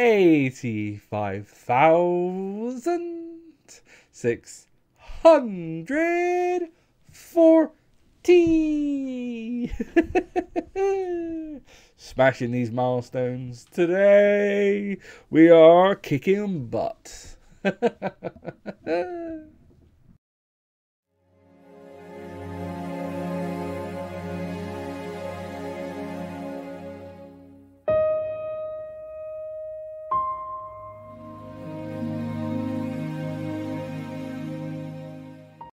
eighty-five thousand six hundred forty. Smashing these milestones today. We are kicking butt.